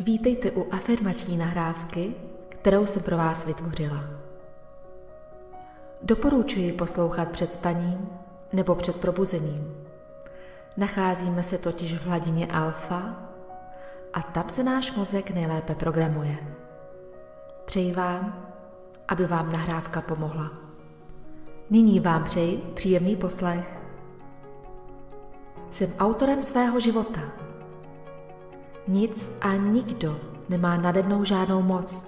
Vítejte u afirmační nahrávky, kterou jsem pro vás vytvořila. Doporučuji poslouchat před spaním nebo před probuzením. Nacházíme se totiž v hladině alfa a tam se náš mozek nejlépe programuje. Přeji vám, aby vám nahrávka pomohla. Nyní vám přeji příjemný poslech. Jsem autorem svého života nic a nikdo nemá nade mnou žádnou moc,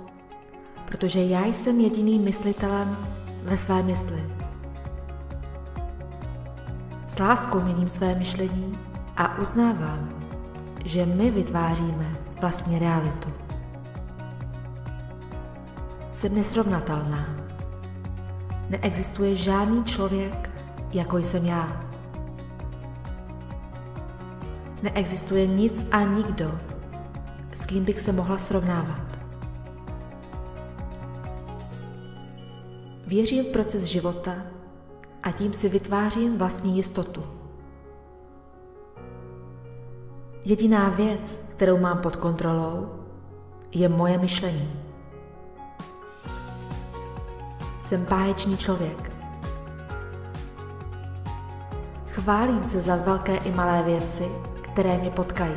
protože já jsem jediným myslitelem ve své mysli. S láskou měním své myšlení a uznávám, že my vytváříme vlastně realitu. Jsem nesrovnatelná. Neexistuje žádný člověk, jako jsem já. Neexistuje nic a nikdo, s kým bych se mohla srovnávat. Věřím v proces života a tím si vytvářím vlastní jistotu. Jediná věc, kterou mám pod kontrolou, je moje myšlení. Jsem báječný člověk. Chválím se za velké i malé věci, které mě potkají.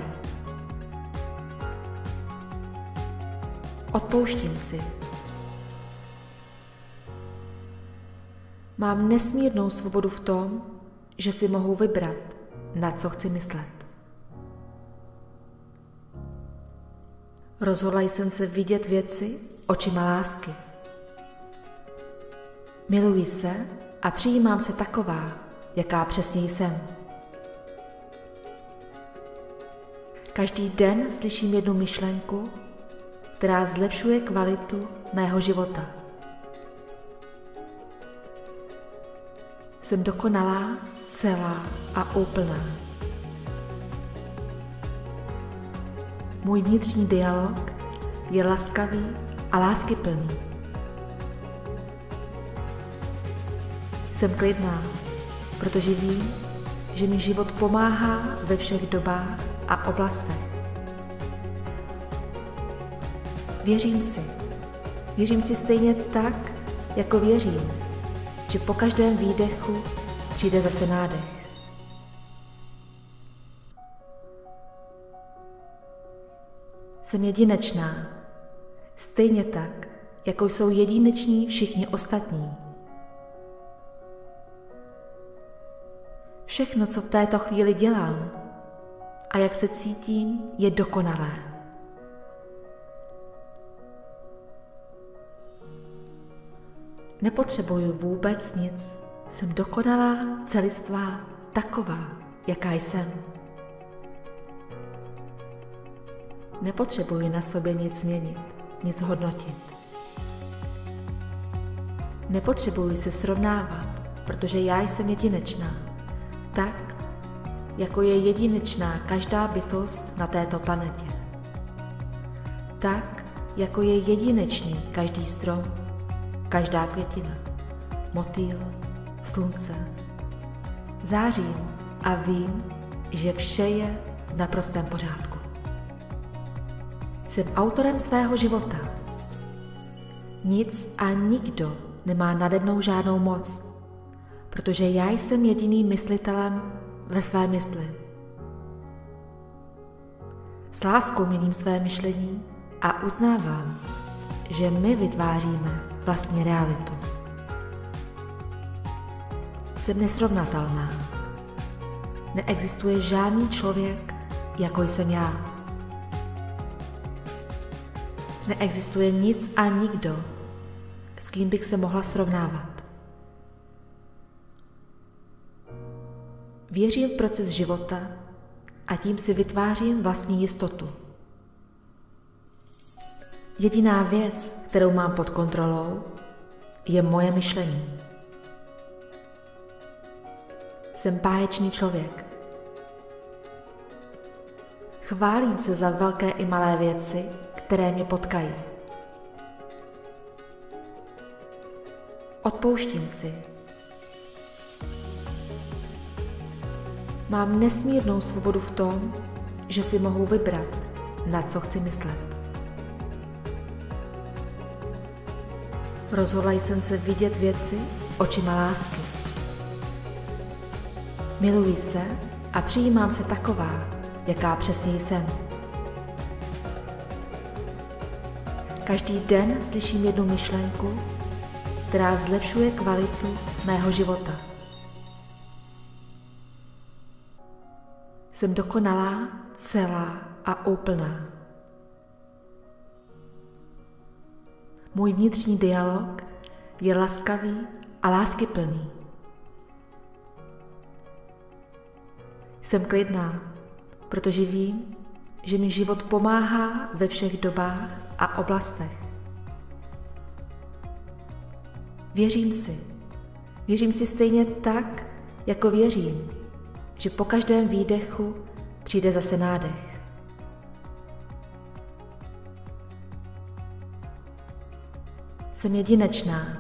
Odpouštím si. Mám nesmírnou svobodu v tom, že si mohu vybrat, na co chci myslet. Rozhodla jsem se vidět věci očima lásky. Miluji se a přijímám se taková, jaká přesně jsem. Každý den slyším jednu myšlenku, která zlepšuje kvalitu mého života. Jsem dokonalá, celá a úplná. Můj vnitřní dialog je laskavý a láskyplný. Jsem klidná, protože vím, že mi život pomáhá ve všech dobách a oblastech. Věřím si. Věřím si stejně tak, jako věřím, že po každém výdechu přijde zase nádech. Jsem jedinečná, stejně tak, jako jsou jedineční všichni ostatní. Všechno, co v této chvíli dělám a jak se cítím, je dokonalé. Nepotřebuju vůbec nic. Jsem dokonalá, celistvá, taková, jaká jsem. Nepotřebuji na sobě nic měnit, nic hodnotit. Nepotřebuji se srovnávat, protože já jsem jedinečná. Tak, jako je jedinečná každá bytost na této planetě. Tak, jako je jedinečný každý strom, každá květina, motýl, slunce. Zářím a vím, že vše je v naprostém pořádku. Jsem autorem svého života. Nic a nikdo nemá nade mnou žádnou moc, protože já jsem jediným myslitelem ve své mysli. S láskou měním své myšlení a uznávám, že my vytváříme vlastní realitu. Jsem nesrovnatelná. Neexistuje žádný člověk, jako jsem já. Neexistuje nic a nikdo, s kým bych se mohla srovnávat. Věřím v proces života a tím si vytvářím vlastní jistotu. Jediná věc, kterou mám pod kontrolou, je moje myšlení. Jsem báječný člověk. Chválím se za velké i malé věci, které mě potkají. Odpouštím si. Mám nesmírnou svobodu v tom, že si mohu vybrat, na co chci myslet. Rozhodla jsem se vidět věci očima lásky. Miluji se a přijímám se taková, jaká přesně jsem. Každý den slyším jednu myšlenku, která zlepšuje kvalitu mého života. Jsem dokonalá, celá a úplná. Můj vnitřní dialog je laskavý a láskyplný. Jsem klidná, protože vím, že mi život pomáhá ve všech dobách a oblastech. Věřím si. Věřím si stejně tak, jako věřím, že po každém výdechu přijde zase nádech. Jsem jedinečná,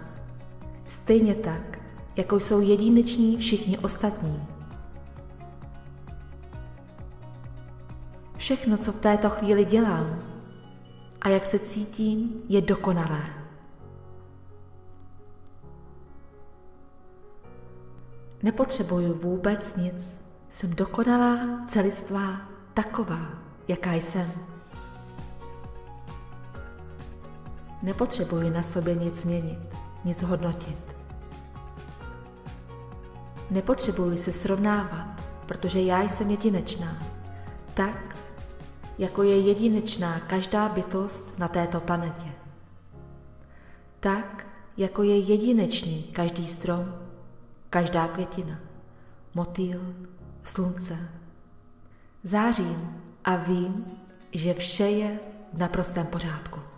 stejně tak, jako jsou jedineční všichni ostatní. Všechno, co v této chvíli dělám a jak se cítím, je dokonalé. Nepotřebuju vůbec nic. Jsem dokonalá, celistvá, taková, jaká jsem. Nepotřebuji na sobě nic měnit, nic hodnotit. Nepotřebuji se srovnávat, protože já jsem jedinečná. Tak, jako je jedinečná každá bytost na této planetě. Tak, jako je jedinečný každý strom, každá květina, motýl, slunce. Zářím a vím, že vše je v naprostém pořádku.